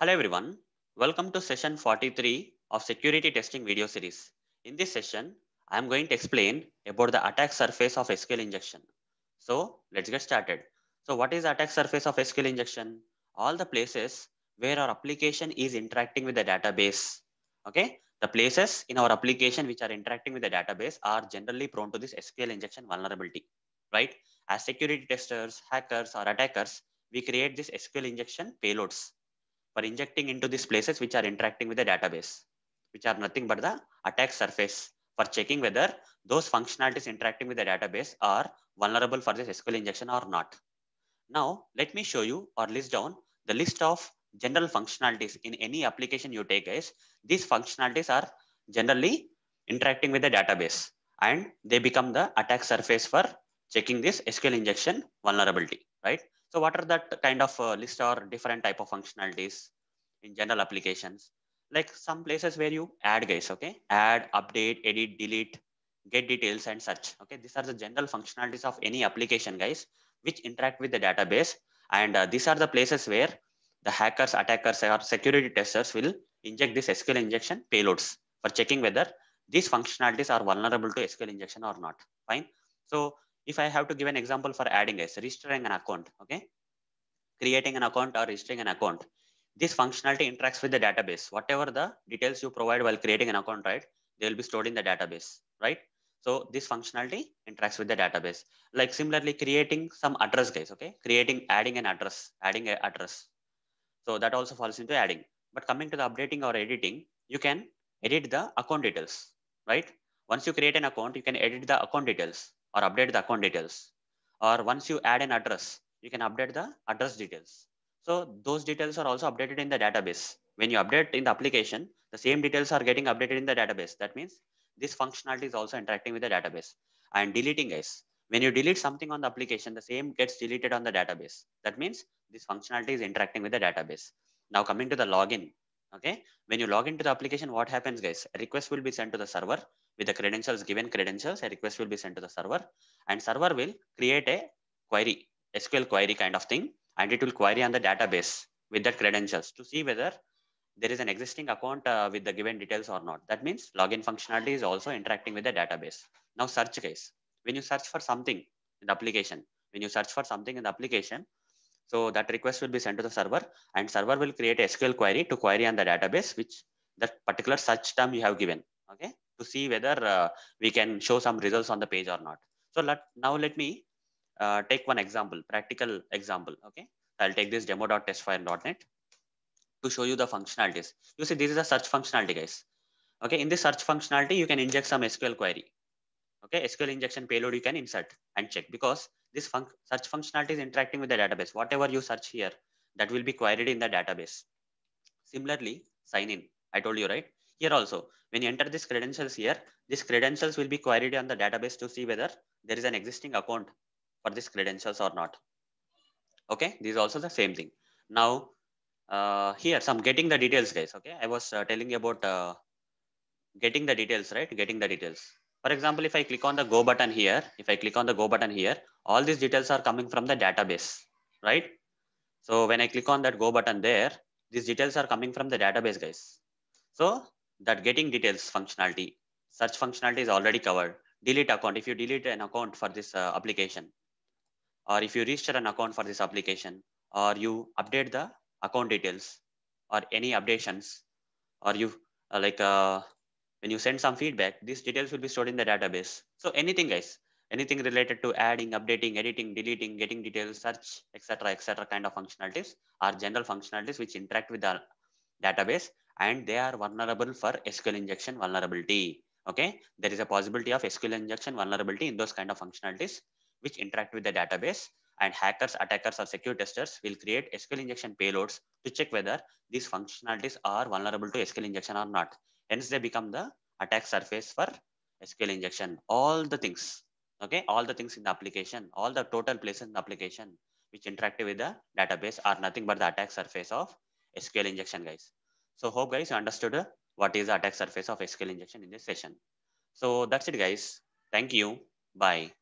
Hello everyone, welcome to session 43 of security testing video series. In this session, I am going to explain about the attack surface of SQL injection. So let's get started. So what is attack surface of SQL injection? All the places where our application is interacting with the database. Okay, the places in our application which are interacting with the database are generally prone to this SQL injection vulnerability, right? As security testers, hackers or attackers, we create this SQL injection payloads for injecting into these places which are interacting with the database, which are nothing but the attack surface for checking whether those functionalities interacting with the database are vulnerable for this SQL injection or not. Now, let me show you or list down the list of general functionalities in any application you take guys. These functionalities are generally interacting with the database and they become the attack surface for checking this SQL injection vulnerability, right? So what are that kind of uh, list or different type of functionalities in general applications? Like some places where you add guys, okay? Add, update, edit, delete, get details and such. Okay, these are the general functionalities of any application guys, which interact with the database. And uh, these are the places where the hackers, attackers or security testers will inject this SQL injection payloads for checking whether these functionalities are vulnerable to SQL injection or not. Fine. So if I have to give an example for adding a registering an account, okay, creating an account or registering an account, this functionality interacts with the database. Whatever the details you provide while creating an account, right, they will be stored in the database, right? So this functionality interacts with the database. Like similarly, creating some address, guys, okay, creating, adding an address, adding an address. So that also falls into adding. But coming to the updating or editing, you can edit the account details, right? Once you create an account, you can edit the account details or update the account details. Or once you add an address, you can update the address details. So those details are also updated in the database. When you update in the application, the same details are getting updated in the database. That means this functionality is also interacting with the database. And deleting is when you delete something on the application, the same gets deleted on the database. That means this functionality is interacting with the database. Now coming to the login, okay? When you log into the application, what happens guys? A request will be sent to the server with the credentials given credentials, a request will be sent to the server and server will create a query, SQL query kind of thing, and it will query on the database with that credentials to see whether there is an existing account uh, with the given details or not. That means login functionality is also interacting with the database. Now search case, when you search for something in the application, when you search for something in the application, so that request will be sent to the server and server will create a SQL query to query on the database, which that particular search term you have given. Okay to see whether uh, we can show some results on the page or not. So let, now let me uh, take one example, practical example. Okay, I'll take this demo.testfire.net to show you the functionalities. You see, this is a search functionality, guys. Okay, in this search functionality, you can inject some SQL query. Okay, SQL injection payload you can insert and check because this fun search functionality is interacting with the database. Whatever you search here, that will be queried in the database. Similarly, sign in. I told you, right? Here also, when you enter these credentials here, these credentials will be queried on the database to see whether there is an existing account for these credentials or not. Okay, this is also the same thing. Now, uh, here some getting the details, guys. Okay, I was uh, telling you about uh, getting the details, right? Getting the details. For example, if I click on the go button here, if I click on the go button here, all these details are coming from the database, right? So when I click on that go button there, these details are coming from the database, guys. So that getting details functionality, search functionality is already covered. Delete account, if you delete an account for this uh, application, or if you register an account for this application, or you update the account details, or any updations, or you uh, like uh, when you send some feedback, these details will be stored in the database. So anything guys, anything related to adding, updating, editing, deleting, getting details, search, etc., etc., kind of functionalities are general functionalities which interact with the database and they are vulnerable for SQL injection vulnerability. Okay, there is a possibility of SQL injection vulnerability in those kind of functionalities which interact with the database and hackers, attackers or secure testers will create SQL injection payloads to check whether these functionalities are vulnerable to SQL injection or not. Hence they become the attack surface for SQL injection. All the things, okay, all the things in the application, all the total places in the application which interact with the database are nothing but the attack surface of SQL injection guys. So hope guys you understood what is the attack surface of SQL injection in this session. So that's it guys. Thank you. Bye.